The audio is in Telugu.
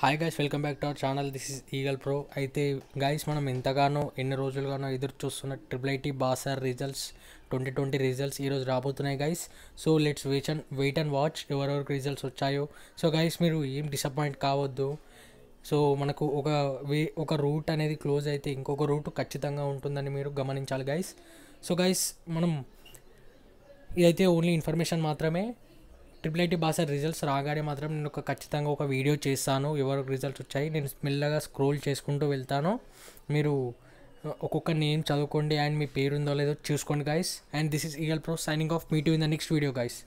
Hi guys welcome back to our channel this is Eagle Pro అయితే గైస్ మనం ఎంతగానో ఎన్ని రోజులుగానో ఎదురు చూస్తున్న triple IT Basar results twenty twenty results ఈరోజు రాబోతున్నాయి guys so let's wait and wait and watch ఎవరెవరికి రిజల్ట్స్ వచ్చాయో. సో గైస్ మీరు ఏం డిసప్పాయింట్ కావద్దు. సో మనకు ఒక వే ఒక రూట్ అనేది క్లోజ్ అయితే ఇంకొక రూట్ ఖచ్చితంగా ఉంటుందని మీరు గమనించాలి గైస్ సో గైస్ మనం ఇదైతే ఓన్లీ ఇన్ఫర్మేషన్ మాత్రమే. ట్రిపుల్ ఐటీ బాసర్ రిజల్ట్స్ రాగానే మాత్రం నేను ఒక ఖచ్చితంగా ఒక వీడియో చేస్తాను. ఎవరికి రిజల్ట్స్ వచ్చాయి నేను మెల్లగా స్క్రోల్ చేసుకుంటూ వెళ్తాను. మీరు ఒక్కొక్క నేమ్ చదువుకోండి అండ్ మీ పేరు ఉందో లేదో చూసుకోండి guys and this is Eagle Pro signing off meet in the next video guys